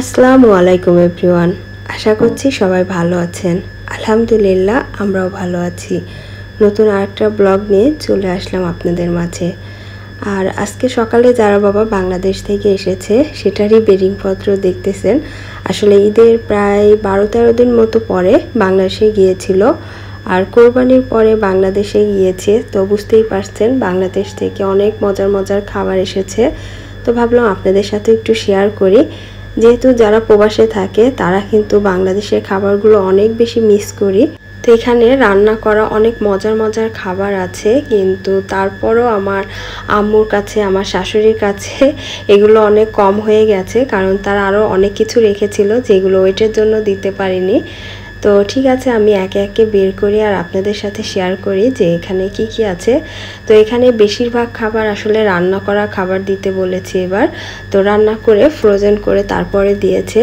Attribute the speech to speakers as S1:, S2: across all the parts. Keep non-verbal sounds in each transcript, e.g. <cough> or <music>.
S1: আসসালামু আলাইকুম এভরিওয়ান। আশা করছি সবাই ভালো আছেন। আলহামদুলিল্লাহ, আমরাও ভালো আছি। নতুন আরেকটা ব্লগ নিয়ে চলে আসলাম আপনাদের মাঝে। আর আজকে সকালে যারা বাবা বাংলাদেশ থেকে এসেছে, সেটারই বেডিংপত্র দেখতেছেন। আসলে ঈদের প্রায় বারো তেরো দিন মতো পরে বাংলাদেশে গিয়েছিল। আর কোরবানির পরে বাংলাদেশে গিয়েছে, তো বুঝতেই পারছেন বাংলাদেশ থেকে অনেক মজার মজার খাবার এসেছে। তো ভাবলাম আপনাদের সাথে একটু শেয়ার করি। যেহেতু যারা প্রবাসে থাকে, তারা কিন্তু বাংলাদেশের খাবারগুলো অনেক বেশি মিস করি। তো এখানে রান্না করা অনেক মজার মজার খাবার আছে, কিন্তু তারপরও আমার আম্মুর কাছে, আমার শাশুড়ির কাছে <laughs> এগুলো অনেক কম হয়ে গেছে, কারণ তারা আরও অনেক কিছু রেখেছিল যেগুলো ওয়েটের জন্য দিতে পারিনি। তো ঠিক আছে, আমি একে একে বের করি আর আপনাদের সাথে শেয়ার করি যে এখানে কি কি আছে। তো এখানে বেশিরভাগ খাবার আসলে রান্না করা খাবার দিতে বলেছি এবার। তো রান্না করে ফ্রোজেন করে তারপরে দিয়েছে।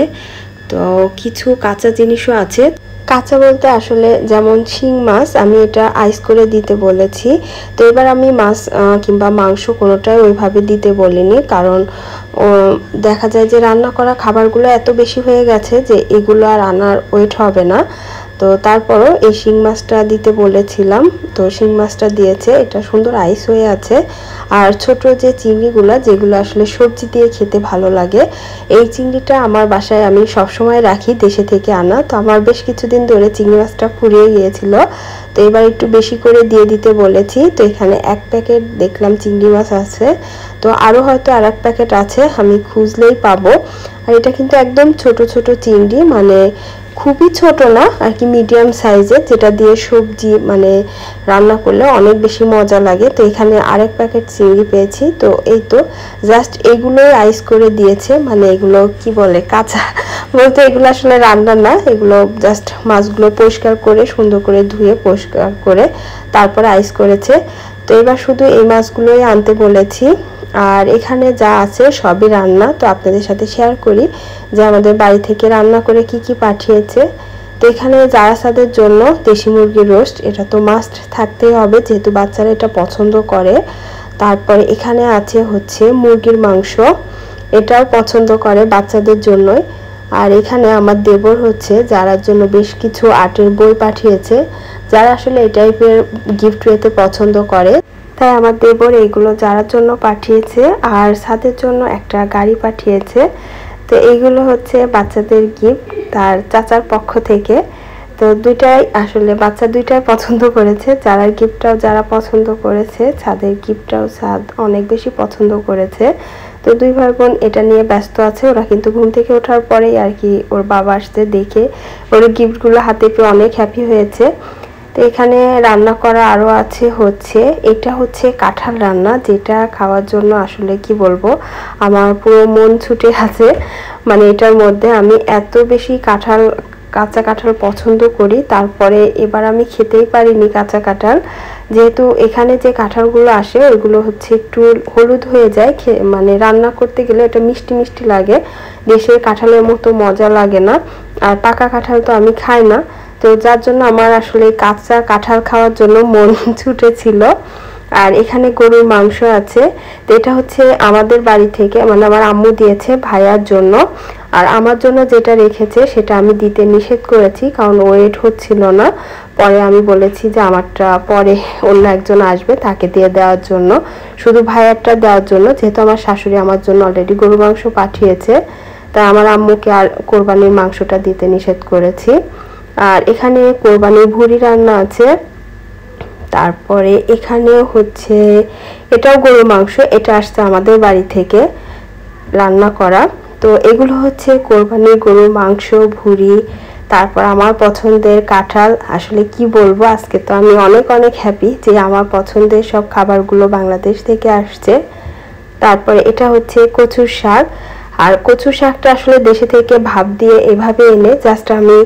S1: তো কিছু কাঁচা জিনিসও আছে। কাঁচা বলতে আসলে যেমন শিং মাছ, আমি এটা আইস করে দিতে বলেছি। তো এবার আমি মাছ কিংবা মাংস কোনোটাই ওইভাবে দিতে বলিনি। কারণ দেখা যায় যে রান্না করা খাবারগুলো এত বেশি হয়ে গেছে যে এগুলো আর আনার ওয়েট হবে না। তো তারপরও এই শিং মাছটা দিতে বলেছিলাম। তো শিং মাছটা দিয়েছে। এটা সুন্দর আইস হয়ে আছে। আর ছোট যে চিংড়িগুলো যেগুলো আসলে সবজি দিয়ে খেতে ভালো লাগে, এই চিংড়িটা আমার বাসায় আমি সবসময় রাখি দেশে থেকে আনা। তো আমার বেশ কিছুদিন ধরে চিংড়ি মাছটা ফুরিয়ে গিয়েছিল। তো এবার একটু বেশি করে দিয়ে দিতে বলেছি। তো এখানে এক প্যাকেট দেখলাম চিংড়ি মাছ আছে। তো আরও হয়তো আর এক প্যাকেট আছে, আমি খুঁজলেই পাবো। আর এটা কিন্তু একদম ছোট ছোট চিংড়ি মানে খুবই ছোট না, আর কি মিডিয়াম সাইজের যেটা দিয়ে সবজি মানে রান্না করলে অনেক বেশি মজা লাগে। তো এখানে আরেক প্যাকেট চিংড়ি পেয়েছি। তো এই তো জাস্ট এগুলোই আইস করে দিয়েছে মানে এগুলো কি বলে, কাঁচা <laughs> বলতে এগুলো আসলে রান্না না, এগুলো জাস্ট মাছগুলো পরিষ্কার করে, সুন্দর করে ধুয়ে পরিষ্কার করে তারপরে আইস করেছে। তো এবার শুধু এই মাছগুলোই আনতে বলেছি। আর এখানে যা আছে সবই রান্না, তো আপনাদের সাথে শেয়ার করি যে আমাদের বাড়ি থেকে রান্না করে কি কি পাঠিয়েছে। তো এখানে যারা জারাসাদের জন্য দেশি মুরগির রোস্ট, এটা তো মাস্ট থাকতেই হবে যেহেতু বাচ্চারা এটা পছন্দ করে। তারপরে এখানে আছে হচ্ছে মুরগির মাংস, এটাও পছন্দ করে বাচ্চাদের জন্যই। আর এখানে আমার দেবর হচ্ছে যারার জন্য বেশ কিছু আর্টের বই পাঠিয়েছে, যারা আসলে এই টাইপের গিফট পেতে পছন্দ করে। তাই আমার দেবর এইগুলো যারার জন্য পাঠিয়েছে, আর সাদের জন্য একটা গাড়ি পাঠিয়েছে। তো এইগুলো হচ্ছে বাচ্চাদের গিফট তার চাচার পক্ষ থেকে। তো দুইটাই আসলে বাচ্চা দুইটাই পছন্দ করেছে, যারা গিফটটাও যারা পছন্দ করেছে, ছাদের গিফটটাও ছাদ অনেক বেশি পছন্দ করেছে। তো দুই ভাই বোন এটা নিয়ে ব্যস্ত আছে, ওরা কিন্তু ঘুম থেকে ওঠার পরেই আর কি ওর বাবা আসতে দেখে। ওর গিফটগুলো হাতে পেয়ে অনেক হ্যাপি হয়েছে। তো এখানে রান্না করা আরও আছে, হচ্ছে এটা হচ্ছে কাঁঠাল রান্না, যেটা খাওয়ার জন্য আসলে কি বলব, আমার পুরো মন ছুটে আছে। মানে এটার মধ্যে আমি এত বেশি কাঁঠাল, কাঁচা কাঁঠাল পছন্দ করি, তারপরে এবার আমি খেতেই পারিনি কাঁচা কাঁঠাল। যেহেতু এখানে যে কাঁঠালগুলো আসে, ওইগুলো হচ্ছে একটু হলুদ হয়ে যায় মানে রান্না করতে গেলে এটা মিষ্টি মিষ্টি লাগে। দেশের কাঁঠালের মতো মজা লাগে না। আর পাকা কাঁঠাল তো আমি খাই না। তো যার জন্য আমার আসলে কাঁচা কাঁঠাল খাওয়ার জন্য মন <laughs> ছুটেছিল। আর এখানে গরুর মাংস আছে। তো এটা হচ্ছে আমাদের বাড়ি থেকে মানে আমার আম্মু দিয়েছে ভাইয়ার জন্য। আর আমার জন্য যেটা রেখেছে, সেটা আমি দিতে নিষেধ করেছি, কারণ ওয়েট হচ্ছিল না। পরে আমি বলেছি যে আমারটা পরে অন্য একজন আসবে তাকে দিয়ে দেওয়ার জন্য। শুধু ভাইয়ারটা দেওয়ার জন্য, যেহেতু আমার শাশুড়ি আমার জন্য অলরেডি গরু মাংস পাঠিয়েছে, তাই আমার আম্মুকে আর কোরবানির মাংসটা দিতে নিষেধ করেছি। আর এখানে কোরবানির ভুড়ি রান্না আছে। তারপরে এখানে হচ্ছে, এটাও গরু মাংস, এটা আসছে আমাদের বাড়ি থেকে রান্না করা। তো এগুলো হচ্ছে কোরবানির গরুর মাংস, ভুড়ি, তারপর আমার পছন্দের কাঁঠাল। আসলে কি বলব, আজকে তো আমি অনেক অনেক হ্যাপি যে আমার পছন্দের সব খাবারগুলো বাংলাদেশ থেকে আসছে। তারপরে এটা হচ্ছে কচুর শাক। আর কচুর শাকটা আসলে দেশে থেকে ভাব দিয়ে এভাবে এনে জাস্ট আমি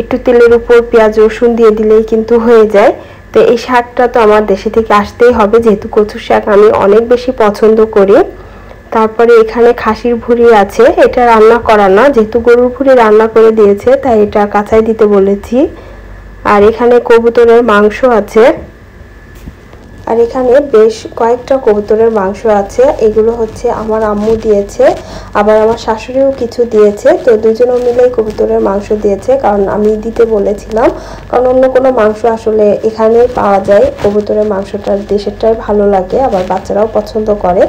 S1: একটু তেলের উপর পেঁয়াজ, রসুন দিয়ে দিলেই কিন্তু হয়ে যায়। তো এই শাকটা তো আমার দেশে থেকে আসতেই হবে, যেহেতু কচুর শাক আমি অনেক বেশি পছন্দ করি। তারপরে এখানে খাসির ভুড়ি আছে। এটা রান্না করা না, যেহেতু গরুর ভুড়ি রান্না করে দিয়েছে, তাই এটা কাঁচাই দিতে বলেছি। আর এখানে কবুতরের মাংস আছে। আর এখানে বেশ কয়েকটা কবুতরের মাংস আছে। এগুলো হচ্ছে আমার আম্মু দিয়েছে, আবার আমার শাশুড়িও কিছু দিয়েছে। তো দুজনে মিলেই কবুতরের মাংস দিয়েছে, কারণ আমি দিতে বলেছিলাম। কারণ অন্য কোনো মাংস আসলে এখানে পাওয়া যায়। কবুতরের মাংসটা দেশেরটাই ভালো লাগে, আবার বাচ্চারাও পছন্দ করে।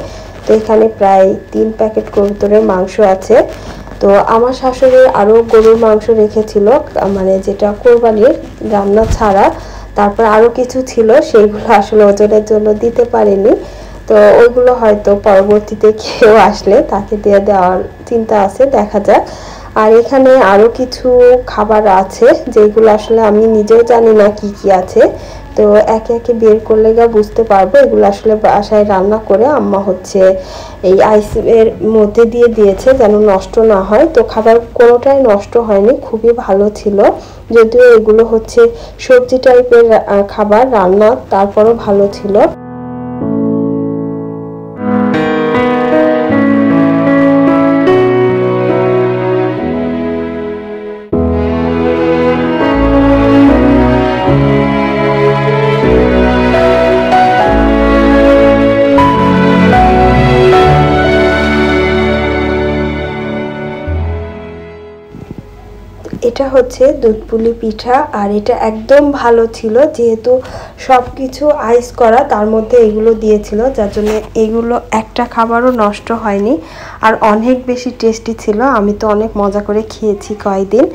S1: তো এখানে প্রায় তিন প্যাকেট কবুতরের মাংস আছে। তো আমার শাশুড়ি আরও গরুর মাংস রেখেছিল মানে যেটা কোরবানির রান্না ছাড়া। তারপর আরও কিছু ছিল সেইগুলো আসলে ওজনের জন্য দিতে পারিনি। তো ওইগুলো হয়তো পরবর্তীতে কেউ আসলে তাকে দিয়ে দেওয়ার চিন্তা আছে, দেখা যাক। আর এখানে আরও কিছু খাবার আছে, যেগুলো আসলে আমি নিজেও জানি না কি কি আছে। তো একে একে বের করলে গা বুঝতে পারব, এগুলো আসলে বাসায় রান্না করে আম্মা হচ্ছে এই আইসের মধ্যে দিয়ে দিয়েছে যেন নষ্ট না হয়। তো খাবার কোনোটাই নষ্ট হয়নি, খুবই ভালো ছিল। যদিও এগুলো হচ্ছে সবজি টাইপের খাবার, রান্না, তারপরও ভালো ছিল। এটা হচ্ছে দুধপুলি পিঠা আর এটা একদম ভালো ছিল, যেহেতু সব কিছু আইস করা, তার মধ্যে এগুলো দিয়েছিল, যার জন্য এগুলো একটা খাবারও নষ্ট হয়নি। আর অনেক বেশি টেস্টি ছিল, আমি তো অনেক মজা করে খেয়েছি কয়েকদিন।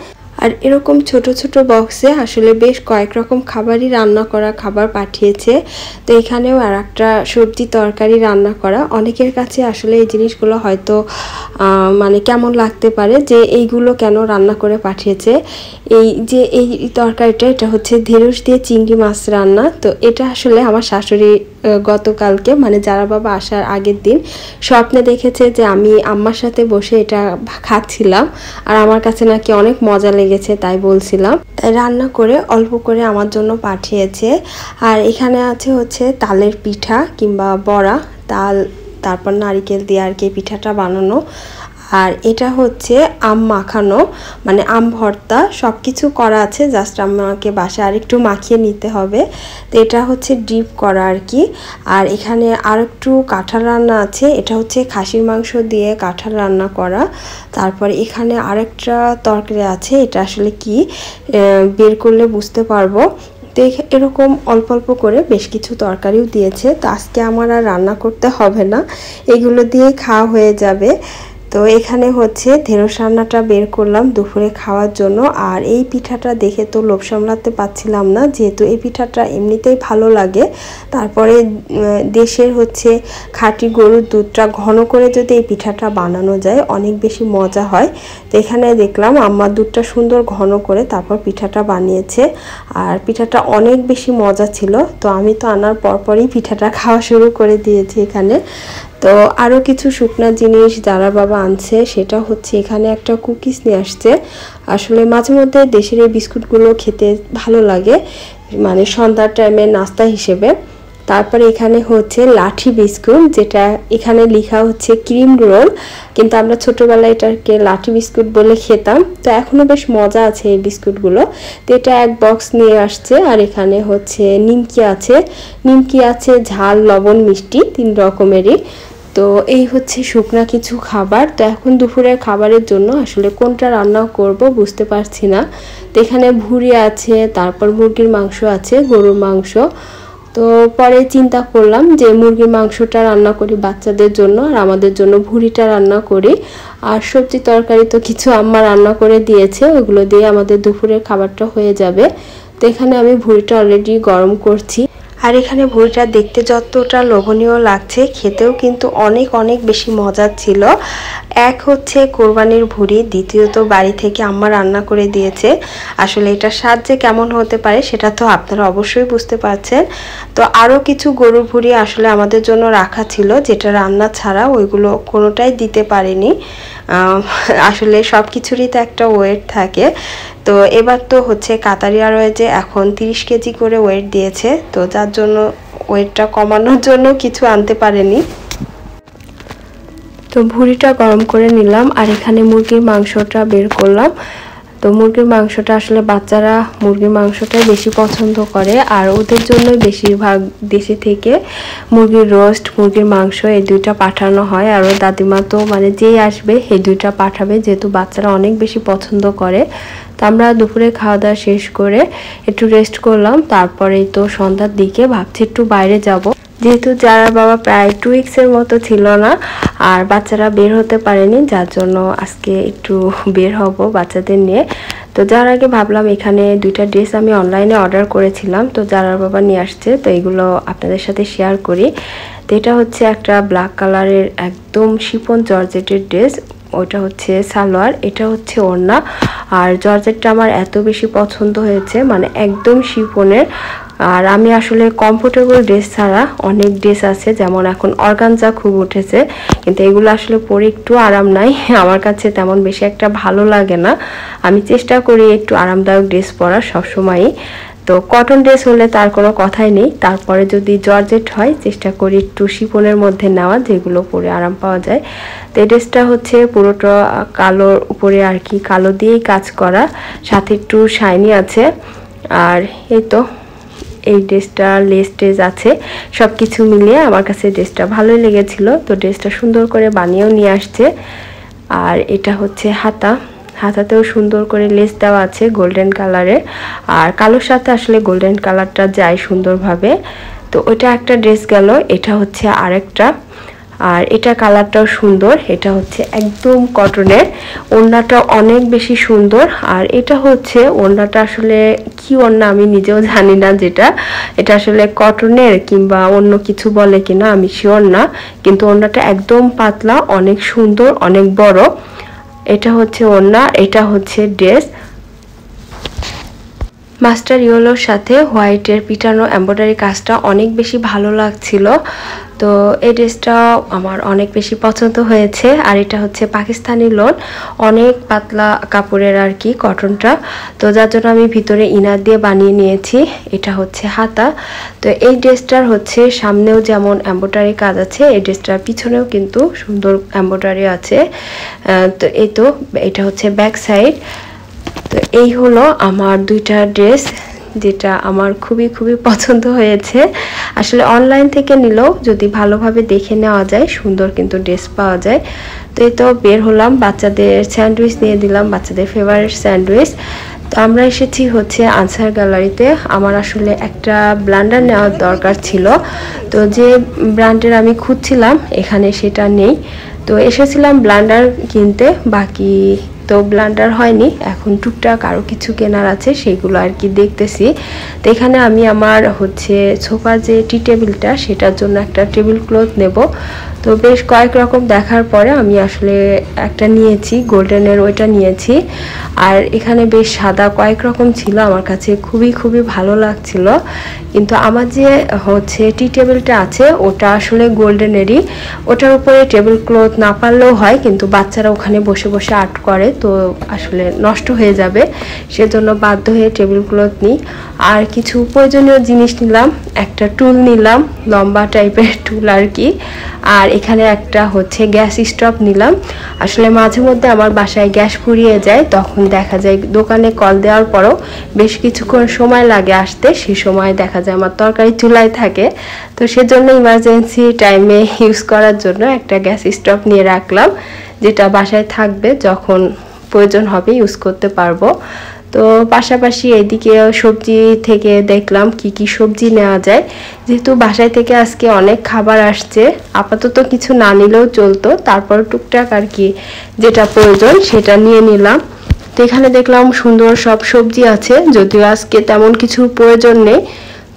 S1: আর এরকম ছোট ছোট বক্সে আসলে বেশ কয়েক রকম খাবারই রান্না করা খাবার পাঠিয়েছে। তো এখানেও আর একটা সবজি তরকারি রান্না করা। অনেকের কাছে আসলে এই জিনিসগুলো হয়তো মানে কেমন লাগতে পারে যে এইগুলো কেন রান্না করে পাঠিয়েছে। এই যে এই তরকারিটা, এটা হচ্ছে ধেরুস দিয়ে চিংড়ি মাছ রান্না। তো এটা আসলে আমার শাশুড়ি গতকালকে মানে যারা বাবা আসার আগের দিন, স্বপ্নে দেখেছে যে আমি আম্মার সাথে বসে এটা খাচ্ছিলাম, আর আমার কাছে নাকি অনেক মজা লেগেছে তাই বলছিলাম। তাই রান্না করে অল্প করে আমার জন্য পাঠিয়েছে। আর এখানে আছে হচ্ছে তালের পিঠা কিংবা বড়া, তাল, তারপর নারিকেল দিয়ে আর কি পিঠাটা বানানো। আর এটা হচ্ছে আম মাখানো মানে আম ভর্তা সব কিছু করা আছে জাস্ট আমাকে বাসায় আরেকটু মাখিয়ে নিতে হবে। তো এটা হচ্ছে ডিপ করা আর কি। আর এখানে আর একটু কাঁঠাল রান্না আছে, এটা হচ্ছে খাসির মাংস দিয়ে কাঁঠাল রান্না করা। তারপর এখানে আরেকটা তরকারি আছে, এটা আসলে কি বের করলে বুঝতে পারব। তো এরকম অল্প অল্প করে বেশ কিছু তরকারিও দিয়েছে। তো আজকে আমার আর রান্না করতে হবে না, এগুলো দিয়ে খাওয়া হয়ে যাবে। তো এখানে হচ্ছে ঢেঁড়স রান্নাটা বের করলাম দুপুরে খাওয়ার জন্য। আর এই পিঠাটা দেখে তো লোভ সামলাতে পারছিলাম না, যেহেতু এই পিঠাটা এমনিতেই ভালো লাগে। তারপরে দেশের হচ্ছে খাঁটি গরুর দুধটা ঘন করে যদি এই পিঠাটা বানানো যায়, অনেক বেশি মজা হয়। তো এখানে দেখলাম আম্মার দুধটা সুন্দর ঘন করে তারপর পিঠাটা বানিয়েছে। আর পিঠাটা অনেক বেশি মজা ছিল। তো আমি তো আনার পরপরই পিঠাটা খাওয়া শুরু করে দিয়েছি এখানে। তো আরও কিছু শুকনা জিনিস যারা বাবা আনছে, সেটা হচ্ছে এখানে একটা কুকিজ নিয়ে আসছে। আসলে মাঝে মধ্যে দেশের এই বিস্কুটগুলো খেতে ভালো লাগে মানে সন্ধ্যার টাইমে নাস্তা হিসেবে। তারপরে এখানে হচ্ছে লাঠি বিস্কুট, যেটা এখানে লেখা হচ্ছে ক্রিম রোল। কিন্তু আমরা ছোটোবেলায় এটাকে লাঠি বিস্কুট বলে খেতাম। তো এখনও বেশ মজা আছে এই বিস্কুটগুলো। তো এটা এক বক্স নিয়ে আসছে, আর এখানে হচ্ছে নিমকি আছে। নিমকি আছে ঝাল, লবণ, মিষ্টি, তিন রকমেরই। তো এই হচ্ছে শুকনা কিছু খাবার। তো এখন দুপুরের খাবারের জন্য আসলে কোনটা রান্না করব বুঝতে পারছি না। তো এখানে ভুড়ি আছে, তারপর মুরগির মাংস আছে, গরুর মাংস। তো পরে চিন্তা করলাম যে মুরগির মাংসটা রান্না করি বাচ্চাদের জন্য আর আমাদের জন্য ভুড়িটা রান্না করি। আর সবজি তরকারি তো কিছু আম্মা রান্না করে দিয়েছে, ওগুলো দিয়ে আমাদের দুপুরের খাবারটা হয়ে যাবে। তো এখানে আমি ভুড়িটা অলরেডি গরম করছি। আর এখানে ভুড়িটা দেখতে যতটা লোভনীয় লাগছে, খেতেও কিন্তু অনেক অনেক বেশি মজার ছিল। এক হচ্ছে কোরবানির ভুড়ি, দ্বিতীয়ত বাড়ি থেকে আম্মা রান্না করে দিয়েছে। আসলে এটা স্বাদ যে কেমন হতে পারে, সেটা তো আপনারা অবশ্যই বুঝতে পারছেন। তো আরও কিছু গরুর ভুড়ি আসলে আমাদের জন্য রাখা ছিল, যেটা রান্না ছাড়া ওইগুলো কোনোটাই দিতে পারেনি। আসলে সব কিছুরই তো একটা ওয়েট থাকে। তো এবার তো হচ্ছে কাতারিয়া রয়েছে এখন 30 কেজি করে ওয়েট দিয়েছে। তো যার জন্য ওয়েটটা কমানোর জন্য কিছু আনতে পারেনি। তো ভুড়িটা গরম করে নিলাম আর এখানে মুরগির মাংসটা বের করলাম। তো মুরগির মাংসটা আসলে বাচ্চারা মুরগির মাংসটাই বেশি পছন্দ করে, আর ওদের জন্য বেশিরভাগ দেশে থেকে মুরগির রোস্ট, মুরগির মাংস এই দুইটা পাঠানো হয়। আর দাদিমা তো মানে যেই আসবে এই দুইটা পাঠাবে। যেহেতু বাচ্চারা অনেক বেশি পছন্দ করে তো আমরা দুপুরে খাওয়া দাওয়া শেষ করে একটু রেস্ট করলাম। তারপরেই তো সন্ধ্যার দিকে ভাবছি একটু বাইরে যাব। যেহেতু যারা বাবা প্রায় টু উইক্সের মতো ছিল না, আর বাচ্চারা বের হতে পারেনি, যার জন্য আজকে একটু <laughs> বের হব বাচ্চাদের নিয়ে। তো যার আগে ভাবলাম এখানে দুইটা ড্রেস আমি অনলাইনে অর্ডার করেছিলাম। তো যারা বাবা নিয়ে আসছে, তো এগুলো আপনাদের সাথে শেয়ার করি। তো এটা হচ্ছে একটা ব্ল্যাক কালারের একদম শিপন জর্জেটের ড্রেস ওইটা হচ্ছে সালোয়ার, এটা হচ্ছে ওড়না। আর জর্জেটটা আমার এত বেশি পছন্দ হয়েছে মানে একদম শিপনের আর আমি আসলে কমফোর্টেবল ড্রেস ছাড়া অনেক ড্রেস আছে, যেমন এখন অর্গানজা খুব উঠেছে, কিন্তু এগুলো আসলে পরে একটু আরাম নাই। <laughs> আমার কাছে তেমন বেশি একটা ভালো লাগে না। আমি চেষ্টা করি একটু আরামদায়ক ড্রেস পরার সবসময়ই। তো কটন ড্রেস হলে তার কোনো কথাই নেই। তারপরে যদি জর্জেট হয়, চেষ্টা করি একটু শিপনের মধ্যে নেওয়া, যেগুলো পরে আরাম পাওয়া যায়। তো এই ড্রেসটা হচ্ছে পুরোটা কালোর উপরে আর কি, কালো দিয়েই কাজ করা। সাথে একটু শাইনি আছে। আর এই তো, এই ড্রেসটা লেস টেস আছে। সব কিছু মিলিয়ে আমার কাছে ড্রেসটা ভালোই লেগেছিল। তো ড্রেসটা সুন্দর করে বানিয়েও নিয়ে আসছে। আর এটা হচ্ছে হাতা। হাতাতেও সুন্দর করে লেস দেওয়া আছে গোল্ডেন কালারের। আর কালোর সাথে আসলে গোল্ডেন কালারটা যায় সুন্দরভাবে। তো ওটা একটা ড্রেস গেল, এটা হচ্ছে আরেকটা। আর এটা কালারটাও সুন্দর, এটা হচ্ছে একদম কটনের। ওড়নাটা অনেক বেশি সুন্দর। আর এটা হচ্ছে, ওড়নাটা আসলে কি ওড়না আমি নিজেও জানি না যেটা। এটা আসলে কটনের কিংবা অন্য কিছু বলে কিনা, আমি শিওর না। কিন্তু ওড়নাটা একদম পাতলা, অনেক সুন্দর, অনেক বড়। এটা হচ্ছে ওড়না, এটা হচ্ছে ড্রেস। মাস্টার ইয়েলোর সাথে হোয়াইটের পিটানো এম্ব্রয়ডারি কাজটা অনেক বেশি ভালো লাগছিল। তো এই ড্রেসটা আমার অনেক বেশি পছন্দ হয়েছে। আর এটা হচ্ছে পাকিস্তানি লোন, অনেক পাতলা কাপড়ের আর কি কটনটা। তো যার জন্য আমি ভিতরে ইনার দিয়ে বানিয়ে নিয়েছি, এটা হচ্ছে হাতা। তো এই ড্রেসটার হচ্ছে সামনেও যেমন এম্ব্রয়ডারি কাজ আছে, এই ড্রেসটার পিছনেও কিন্তু সুন্দর এম্ব্রয়ডারি আছে। তো এই তো, এটা হচ্ছে ব্যাক সাইড তো এই হলো আমার দুইটা ড্রেস। যেটা আমার খুবই খুবই পছন্দ হয়েছে। আসলে অনলাইন থেকে নিলেও যদি ভালোভাবে দেখে নেওয়া যায়, সুন্দর কিন্তু ড্রেস পাওয়া যায়। তো এই তো বের হলাম, বাচ্চাদের স্যান্ডউইচ নিয়ে দিলাম বাচ্চাদের ফেভারিট স্যান্ডউইচ তো আমরা এসেছি হচ্ছে আনসার গ্যালারিতে আমার আসলে একটা ব্লান্ডার নেওয়ার দরকার ছিল। তো যে ব্র্যান্ডের আমি খুঁজছিলাম, এখানে সেটা নেই। তো এসেছিলাম ব্লান্ডার কিনতে, বাকি তো ব্লান্ডার হয়নি। এখন টুকটাক আরও কিছু কেনার আছে সেইগুলো আর কি দেখতেছি। তো এখানে আমি আমার হচ্ছে ছোপা যে টি টেবিলটা, সেটার জন্য একটা টেবিল ক্লথ নেব। তো বেশ কয়েক রকম দেখার পরে আমি আসলে একটা নিয়েছি, গোল্ডেনের ওইটা নিয়েছি। আর এখানে বেশ সাদা কয়েক রকম ছিল, আমার কাছে খুবই খুবই ভালো লাগছিল। কিন্তু আমার যে হচ্ছে টি টেবিলটা আছে, ওটা আসলে গোল্ডেনেরই। ওটার উপরে টেবিল ক্লথ না পারলেও হয়, কিন্তু বাচ্চারা ওখানে বসে বসে আর্ট করে, তো আসলে নষ্ট হয়ে যাবে। সেজন্য বাধ্য হয়ে টেবিল ক্লথ নিই। আর কিছু প্রয়োজনীয় জিনিস নিলাম একটা টুল নিলাম, লম্বা টাইপের টুল আর কি। আর এখানে একটা হচ্ছে গ্যাস স্টোভ নিলাম। আসলে মাঝে মধ্যে আমার বাসায় গ্যাস ফুরিয়ে যায়, তখন দেখা যায় দোকানে কল দেওয়ার পরও বেশ কিছুক্ষণ সময় লাগে আসতে সেই সময় দেখা যায় আমার তরকারি চুলায় থাকে। তো সেজন্য ইমার্জেন্সি টাইমে ইউজ করার জন্য একটা গ্যাস স্টোভ নিয়ে রাখলাম, যেটা বাসায় থাকবে, যখন প্রয়োজন হবে ইউজ করতে পারব। তো পাশাপাশি এদিকে সবজি থেকে দেখলাম কি কি সবজি নেওয়া যায়। যেহেতু বাসায় থেকে আজকে অনেক খাবার আসছে, আপাতত কিছু না নিলেও চলতো, তারপর টুকটাক আর কি যেটা প্রয়োজন সেটা নিয়ে নিলাম। তো এখানে দেখলাম সুন্দর সব সবজি আছে, যদিও আজকে তেমন কিছু প্রয়োজন নেই।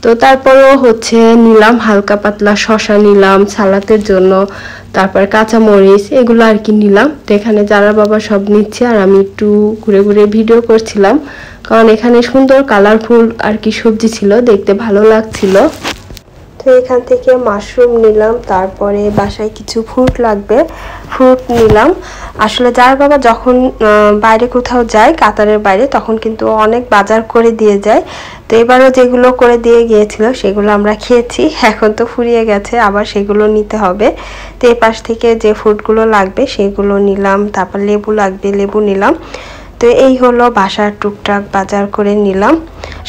S1: তো তারপরও হচ্ছে নিলাম, হালকা পাতলা শশা নিলাম সালাতের জন্য, তারপর কাঁচামরিচ, এগুলো আর কি নিলাম। তো এখানে যারা বাবা সব নিচ্ছে, আর আমি একটু ঘুরে ঘুরে ভিডিও করছিলাম। কারণ এখানে সুন্দর কালারফুল আর কি সবজি ছিল, দেখতে ভালো লাগছিল। তো এখান থেকে মাশরুম নিলাম, তারপরে বাসায় কিছু ফ্রুট লাগবে, ফ্রুট নিলাম। আসলে যার বাবা যখন বাইরে কোথাও যায়, কাতারের বাইরে, তখন কিন্তু অনেক বাজার করে দিয়ে যায়। তো এবারও যেগুলো করে দিয়ে গিয়েছিল, সেগুলো আমরা খেয়েছি, এখন তো ফুরিয়ে গেছে, আবার সেগুলো নিতে হবে। তো এই পাশ থেকে যে ফ্রুটগুলো লাগবে, সেগুলো নিলাম, তারপর লেবু লাগবে, লেবু নিলাম। তো এই হলো বাসার টুকটাক বাজার করে নিলাম।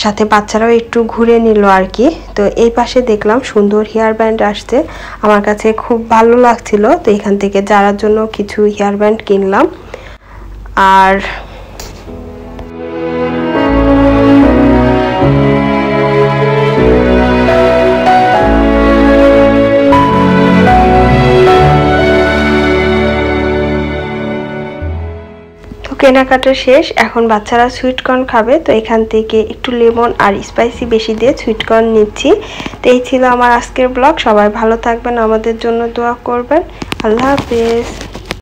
S1: সাথে বাচ্চারাও একটু ঘুরে নিল আর কি। তো এই পাশে দেখলাম সুন্দর হেয়ার ব্যান্ড আসছে। আমার কাছে খুব ভালো লাগছিল। তো এখান থেকে যারার জন্য কিছু হেয়ার ব্যান্ড কিনলাম। আর কেনাকাটা শেষ, এখন বাচ্চারা সুইটকর্ন খাবে, তো এখান থেকে একটু লেমন আর স্পাইসি বেশি দিয়ে সুইটকর্ন নিচ্ছি। তো এই ছিল আমার আজকের ব্লগ সবাই ভালো থাকবেন, আমাদের জন্য দোয়া করবেন। আল্লাহ হাফেজ।